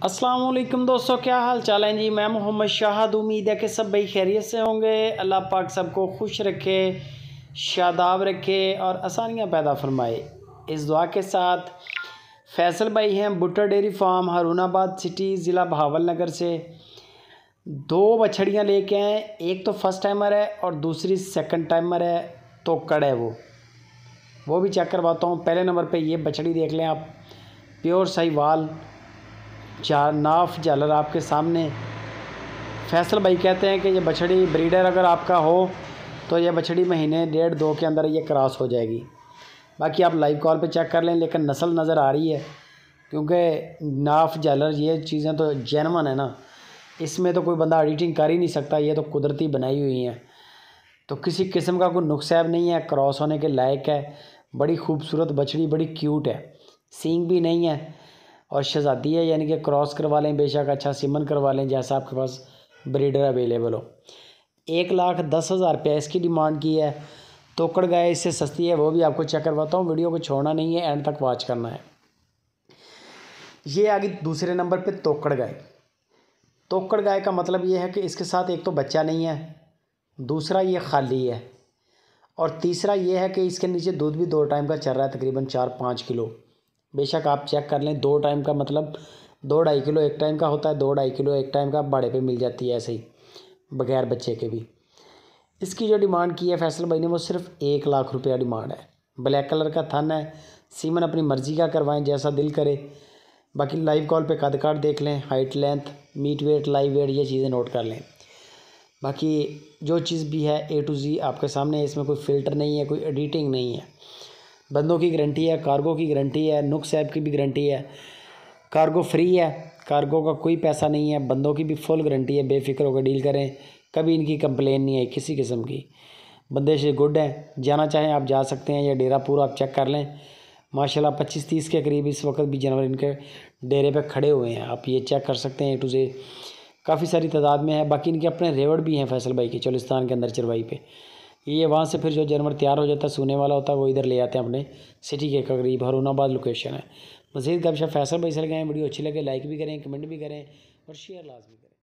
السلام علیکم دوستو، کیا حال چال ہیں؟ جی میں محمد شاہد، امید ہے کہ سب بھائی خیریت سے ہوں گے۔ اللہ پاک سب کو خوش رکھے، شاداب رکھے اور آسانیاں پیدا فرمائے۔ اس دعا کے ساتھ فیصل بھائی ہیں بٹر ڈیری فارم، ہارون آباد سٹی، ضلع بہاول نگر سے۔ دو بچھڑیاں لے کے آئیں۔ ایک تو فرسٹ ٹائمر ہے اور دوسری سیکنڈ ٹائمر ہے، تو کڑ ہے وہ۔ وہ بھی چیک کرواتا ہوں۔ پہلے نمبر پہ یہ بچھڑی دیکھ لیں آپ۔ پیور سائی وال چار ناف جالر آپ کے سامنے فیصل بھائی کہتے ہیں کہ یہ بچھڑی بریڈر اگر آپ کا ہو تو یہ بچھڑی مہینے ڈیڑھ دو کے اندر یہ کراس ہو جائے گی۔ باقی آپ لائیو کال پہ چیک کر لیں، لیکن نسل نظر آ رہی ہے۔ کیونکہ ناف جالر یہ چیزیں تو جینون ہے نا۔ اس میں تو کوئی بندہ ایڈیٹنگ کر ہی نہیں سکتا، یہ تو قدرتی بنائی ہوئی ہیں۔ تو کسی قسم کا کوئی نقصیب نہیں ہے، کراس ہونے کے لائق ہے۔ بڑی خوبصورت بچڑی، بڑی کیوٹ ہے۔ سینگ بھی نہیں ہے۔ اور شہزادی ہے یعنی کہ کراس کروا لیں، بے شک اچھا سمن کروا لیں، جیسا آپ کے پاس بریڈر اویلیبل ہو۔ ایک لاکھ دس ہزار روپیہ اس کی ڈیمانڈ کی ہے۔ توکڑ گائے اس سے سستی ہے، وہ بھی آپ کو چیک کرواتا ہوں۔ ویڈیو کو چھوڑنا نہیں ہے اینڈ تک واچ کرنا ہے۔ یہ آگے دوسرے نمبر پہ توکڑ گائے۔ توکڑ گائے کا مطلب یہ ہے کہ اس کے ساتھ ایک تو بچہ نہیں ہے، دوسرا یہ خالی ہے۔ اور تیسرا یہ ہے کہ اس کے نیچے دودھ بھی دو ٹائم کا چل رہا ہے، تقریباً چار پانچ کلو۔ بے شک آپ چیک کر لیں، دو ٹائم کا مطلب دو ڈھائی کلو ایک ٹائم کا ہوتا ہے، دو ڈھائی کلو ایک ٹائم کا باڑے پہ مل جاتی ہے ایسے ہی، بغیر بچے کے بھی۔ اس کی جو ڈیمانڈ کی ہے فیصل بھائی نے، وہ صرف ایک لاکھ روپیہ ڈیمانڈ ہے۔ بلیک کلر کا تھن ہے، سیمن اپنی مرضی کا کروائیں جیسا دل کرے۔ باقی لائیو کال پہ قد کاٹ دیکھ لیں، height, length, meat weight, live weight, یہ چیزیں نوٹ کر لیں۔ باقی جو چیز بھی ہے اے ٹو زی آپ کے سامنے، اس میں کوئی فلٹر نہیں ہے، کوئی ایڈیٹنگ نہیں ہے۔ بندوں کی گارنٹی ہے، کارگو کی گارنٹی ہے نک ایپ کی بھی گارنٹی ہے۔ کارگو فری ہے، کارگو کا کوئی پیسہ نہیں ہے، بندوں کی بھی فل گارنٹی ہے بے فکر ہو کر ڈیل کریں۔ کبھی ان کی کمپلین نہیں آئی کسی قسم کی۔ بندے سے گڈ ہیں، جانا چاہیں آپ جا سکتے ہیں یا ڈیرا پورا آپ چیک کر لیں۔ ماشاء اللہ پچیس تیس کے قریب اس وقت بھی جانور ان کے ڈیرے پہ کھڑے ہوئے ہیں۔ آپ یہ چیک کر سکتے ہیں ٹو سے کافی ساری تعداد میں ہے، باقی ان کے اپنے ریوڑ بھی ہیں فیصل بھائی کے چولستان کے اندر چروائی پہ۔ یہ وہاں سے پھر جو جانور تیار ہو جاتا ہے، سونے والا ہوتا ہے، وہ ادھر لے آتے ہیں اپنے سٹی کے قریب ہرون آباد لوکیشن ہے۔ مزید گپ شپ فیصل بھائی گئے ہیں ویڈیو اچھی لگے لائک بھی کریں کمنٹ بھی کریں اور شیئر لازمی کریں۔